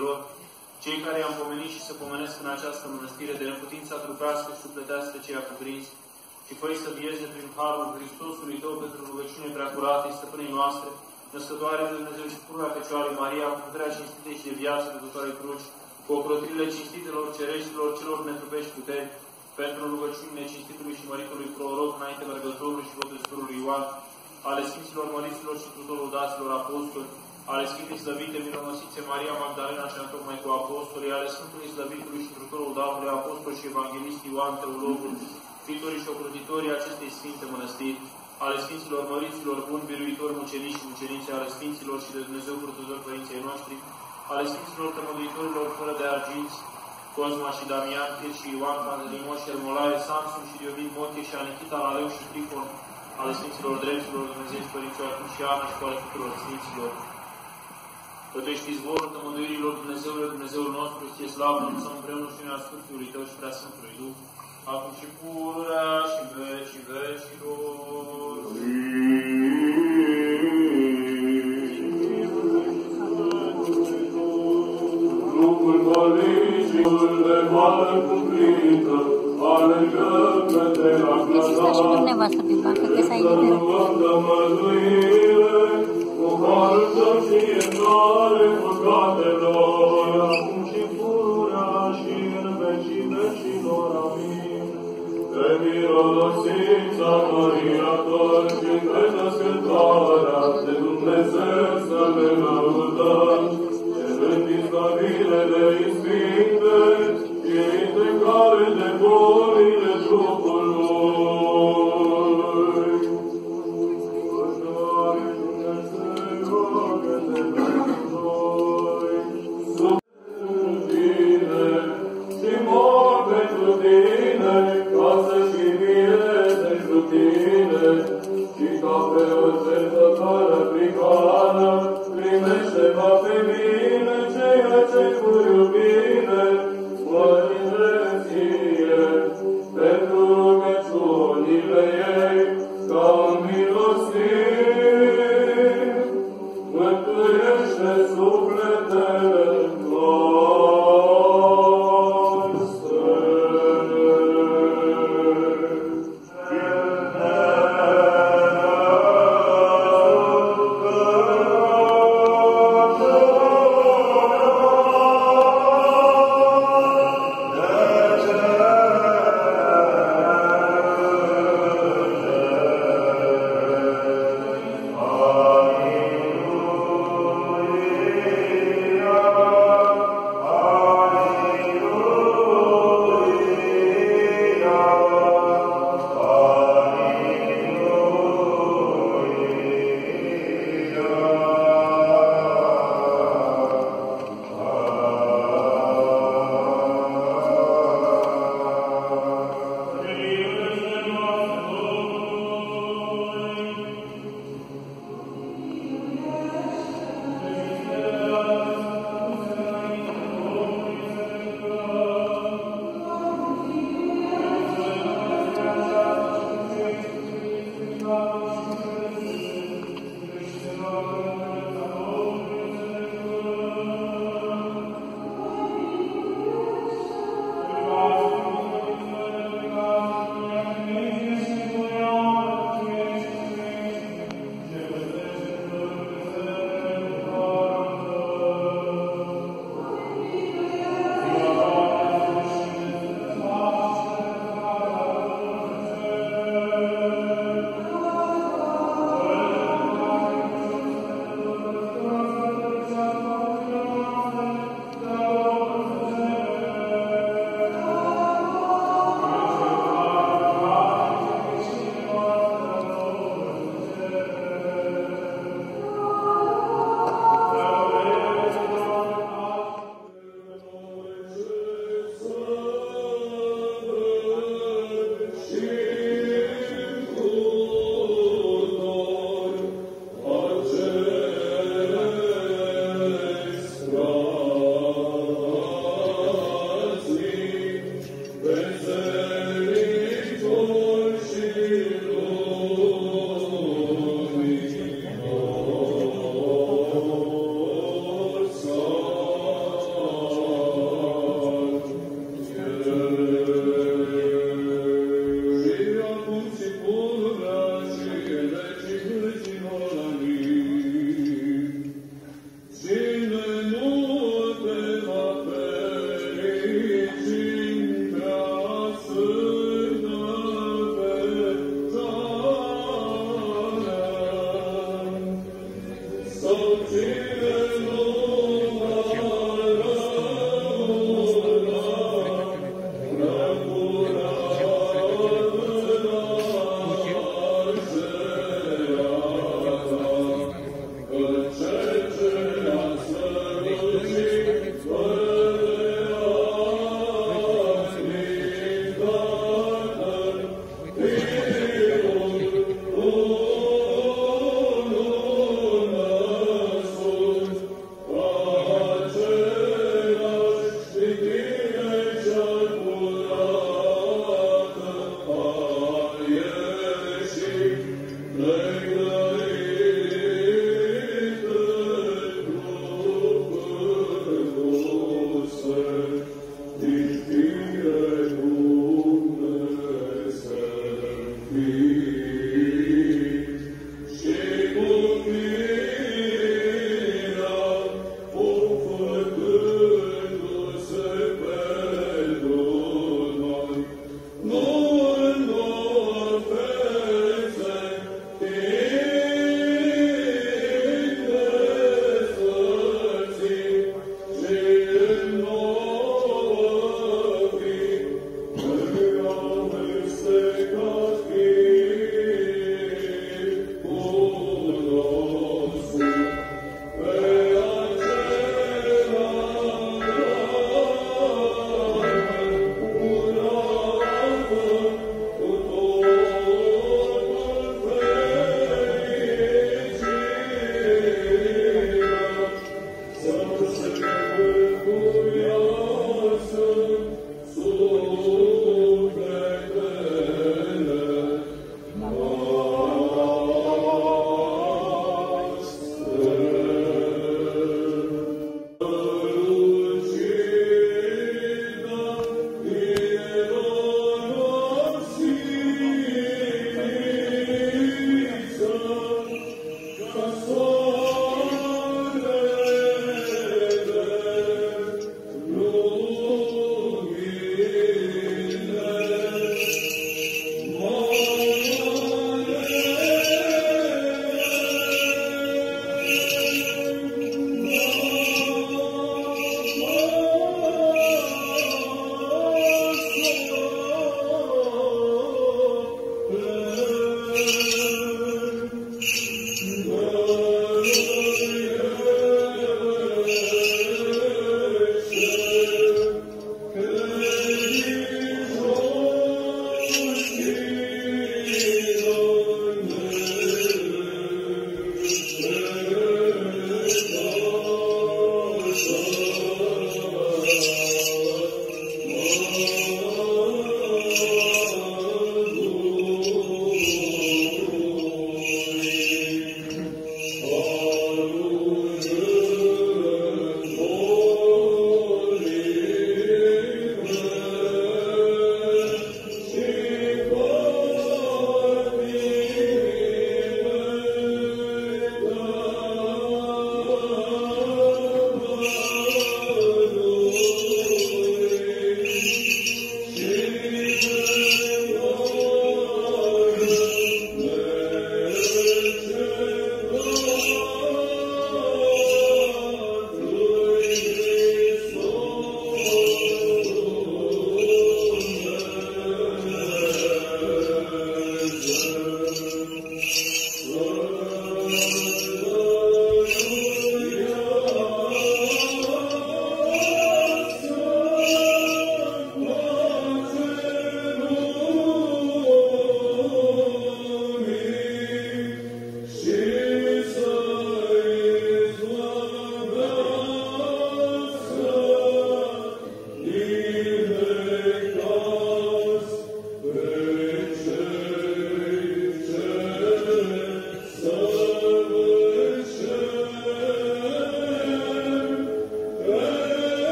cu toți ei lor, cei care i-am pomenit și să pomenesc în această mănăstire de neputința trupească și sufletească ce i-a cuprins, și făi să vieze prin Harul Hristosului Tău pentru rugăciune preacurate, stăpânii noastre, născătoare de Dumnezeu și pururea Fecioarei Maria, cu puterea cinstitei și de viață de Duhului Cruci, cu ocrotirile cinstitelor cereștilor celor netrupești puteri, pentru rugăciunile cinstitului și măritului proroc înainte mergătorului și botezătorului Ioan, ale Sfinților Măriților și tuturor daților apostoli, ale Sfintei Slăvite Mironosițe Maria Magdalena și tocmai cu apostolii, ale Sfântului Slăvitului și tuturor datului apostol și evanghelist Ioan Teologul, fitorii și ocrotitorii acestei Sfinte Mănăstiri, ale Sfinților Măriților Buni, Biruitori, Mucenici și Mucenițe, ale Sfinților și de Dumnezeu Purtător Părinții noștri, ale Sfinților Tămăduitorilor fără de arginți, Cosma și Damian, Pir și Ioan, Pantelimoș, Hermolae, Samson și Diovin Moche și Anechita, Laleu și Trifon, ale Sfinților Dreptilor Dumnezeu Părinții Acum și Ana și cu ale tuturor Sfinților. Că Tu ești izvorul tămăduirilor Dumnezeului, Dumnezeul nostru, ție slavă, înălțăm împreună și noi a Sfântului Tău și prea Sfântului Duh, acum și pururea și în vecii vecilor. Lucrul părinților de mare cuprință, Moartă fiecare păcatelor, acum și pururea și în vecii vecilor. Amin. Te mirolosiți, acorirea tot și pe născătoarea de Dumnezeu să le lăudăm. Ce vând izbăvire de ispit, Sim.